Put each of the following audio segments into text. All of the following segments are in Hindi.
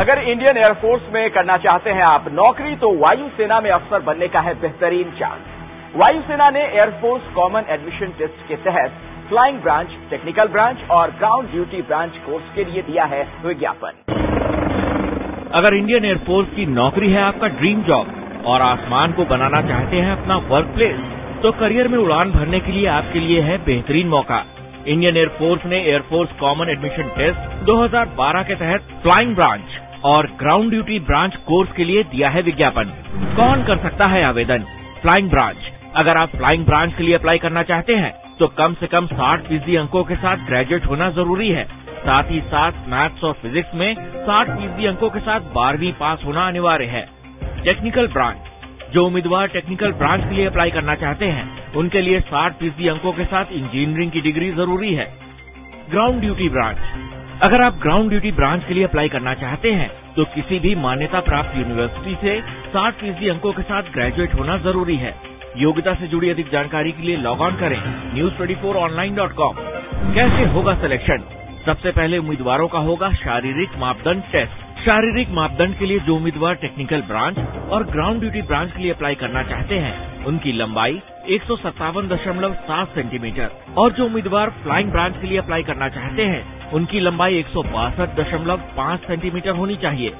अगर इंडियन एयरफोर्स में करना चाहते हैं आप नौकरी तो वायुसेना में अफसर बनने का है बेहतरीन चांस। वायुसेना ने एयरफोर्स कॉमन एडमिशन टेस्ट के तहत फ्लाइंग ब्रांच, टेक्निकल ब्रांच और ग्राउंड ड्यूटी ब्रांच कोर्स के लिए दिया है विज्ञापन। अगर इंडियन एयरफोर्स की नौकरी है आपका ड्रीम जॉब और आसमान को बनाना चाहते हैं अपना वर्क प्लेस तो करियर में उड़ान भरने के लिए आपके लिए है बेहतरीन मौका। इंडियन एयरफोर्स ने air force common admission test 2012 के तहत फ्लाइंग ब्रांच और ग्राउंड ड्यूटी ब्रांच कोर्स के लिए दिया है विज्ञापन। कौन कर सकता है आवेदन? फ्लाइंग ब्रांच अगर आप फ्लाइंग ब्रांच के लिए अप्लाई करना चाहते हैं तो कम से कम 60 फ़ीसदी अंकों के साथ ग्रेजुएट होना ज़रूरी है। साथ ही साथ मैथ्स और फिजिक्स में 60 फ़ीसदी अंकों के साथ बारहवीं पास होना अनिवार्य है। टेक्निकल ब्रांच जो उम्मीदवार टेक्निकल ब्रांच के लिए अप्लाई करना चाहते हैं, उनके लिए 60 फ़ीसदी अंकों के साथ इंजीनियरिंग की डिग्री ज़रूरी है। ग्राउंड ड्यूटी ब्रांच अगर आप ग्राउंड ड्यूटी ब्रांच के लिए अप्लाई करना चाहते हैं तो किसी भी मान्यता प्राप्त यूनिवर्सिटी से 60 फ़ीसदी अंकों के साथ ग्रेजुएट होना ज़रूरी है। योग्यता से जुड़ी अधिक जानकारी के लिए लॉग ऑन करें news twenty four online dot com कैसे होगा सिलेक्शन सबसे पहले उम्मीदवारों का होगा शारीरिक मापदंड टेस्ट शारीरिक मापदंड के लिए जो उम्मीदवार टेक्निकल ब्रांच और ग्राउंड ड्यूटी ब्रांच के लिए अप्लाई करना चाहते हैं उनकी लंबाई एक सेंटीमीटर। और जो उम्मीदवार फ्लाइंग ब्रांच के लिए अप्लाई करना चाहते हैं, उनकी लंबाई एक सेंटीमीटर होनी चाहिए।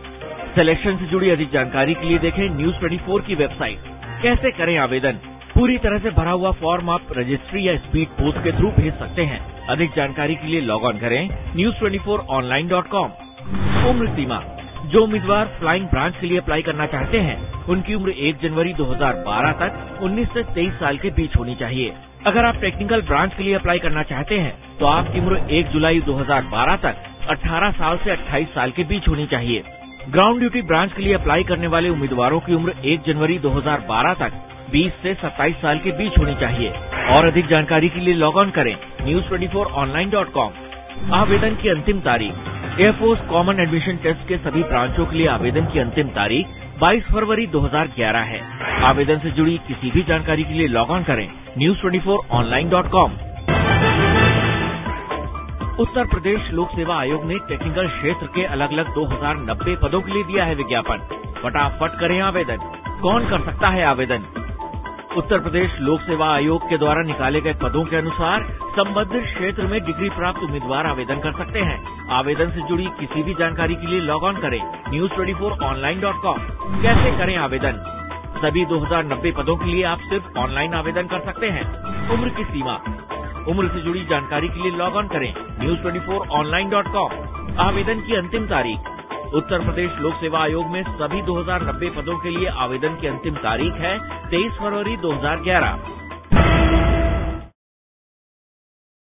सिलेक्शन से जुड़ी अधिक जानकारी के लिए देखें न्यूज़ ट्वेंटी की वेबसाइट कैसे करें आवेदन? पूरी तरह से भरा हुआ फॉर्म आप रजिस्ट्री या स्पीड पोस्ट के थ्रू भेज सकते हैं। अधिक जानकारी के लिए लॉग ऑन करें news twenty four online dot com उम्र सीमा। जो उम्मीदवार फ्लाइंग ब्रांच के लिए अप्लाई करना चाहते हैं उनकी उम्र 1 जनवरी 2012 तक 19 से 23 साल के बीच होनी चाहिए। अगर आप टेक्निकल ब्रांच के लिए अप्लाई करना चाहते हैं तो आपकी उम्र 1 जुलाई 2012 तक 18 साल से 28 साल के बीच होनी चाहिए। ग्राउंड ड्यूटी ब्रांच के लिए अप्लाई करने वाले उम्मीदवारों की उम्र 1 जनवरी 2012 तक 20 से 27 साल के बीच होनी चाहिए। और अधिक जानकारी के लिए लॉग ऑन करें news twenty four online dot com आवेदन की अंतिम तारीख। एयरफोर्स कॉमन एडमिशन टेस्ट के सभी ब्रांचों के लिए आवेदन की अंतिम तारीख 22 फरवरी 2011 है। आवेदन से जुड़ी किसी भी जानकारी के लिए लॉग ऑन करें। News twenty four online dot com Uttar Pradesh लोक सेवा आयोग ने टेक्निकल क्षेत्र के अलग अलग 2090 पदों के लिए दिया है विज्ञापन। फटाफट करें आवेदन। कौन कर सकता है आवेदन? उत्तर प्रदेश लोक सेवा आयोग के द्वारा निकाले गए पदों के अनुसार संबद्ध क्षेत्र में डिग्री प्राप्त उम्मीदवार आवेदन कर सकते हैं। आवेदन से जुड़ी किसी भी जानकारी के लिए लॉग ऑन करें news twenty four online dot com कैसे करें आवेदन? सभी 2090 पदों के लिए आप सिर्फ़ ऑनलाइन आवेदन कर सकते हैं। उम्र की सीमा। उम्र से जुड़ी जानकारी के लिए लॉग ऑन करें news twenty four online dot com आवेदन की अंतिम तारीख। उत्तर प्रदेश लोक सेवा आयोग में सभी 2090 पदों के लिए आवेदन की अंतिम तारीख है 23 फरवरी 2011